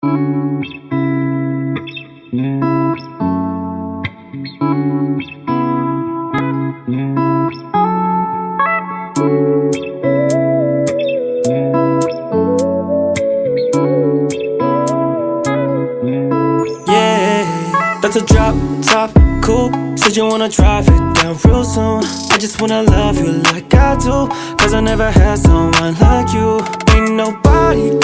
Yeah, that's a drop top coupe. Said you wanna drive it down real soon. I just wanna love you like I do. Cause I never had someone like you. Ain't nobody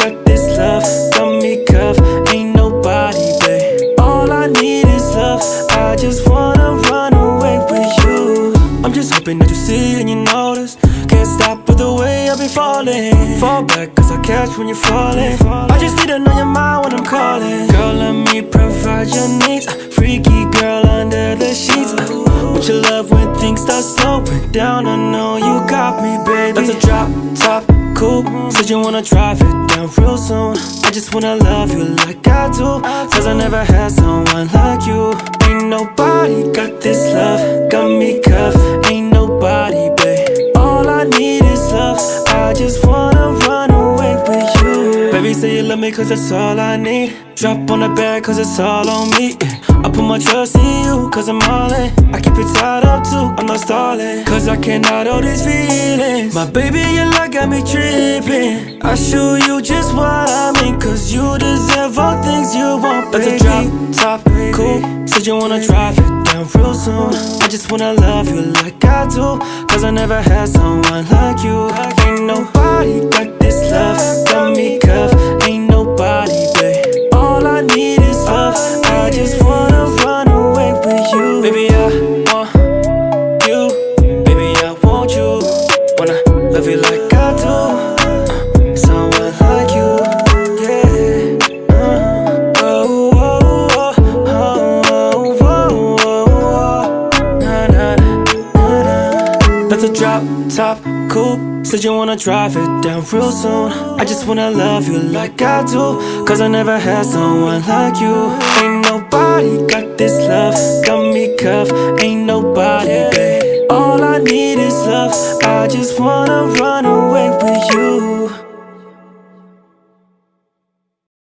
just wanna run away with you. I'm just hoping that you see and you notice. Can't stop with the way I've been falling. Fall back, cause I catch when you're falling. I just need to know your mind when I'm calling. Girl, let me provide your needs. Freaky girl under the sheets. Won't you love when things start slowing down? I know you got me, baby. That's a drop top coupe. Said you wanna drive it down real soon. I just wanna love you like I do. Cause I never had someone I just wanna run away with you. Baby, say you love me cause that's all I need. Drop on the bed cause it's all on me. I put my trust in you cause I'm all in. I keep it tied up too, I'm not stalling. Cause I cannot hold these feelings. My baby, your love got me tripping. I show you just what I mean. Cause you deserve all things you want, baby. That's a drop top coupe. Said you wanna drive it down real soon. I just wanna love you like I do. Cause I never had someone like you. Ain't nobody got this love. Got me cuffed, ain't nobody, babe. All I need is love. I just wanna run away with you. Baby, I want you. Baby, I want you. Wanna love you like That's a drop top coupe. Said you wanna drive it down real soon. I just wanna love you like I do. Cause I never had someone like you. Ain't nobody got this love. Got me cuffed, ain't nobody, babe. All I need is love. I just wanna run away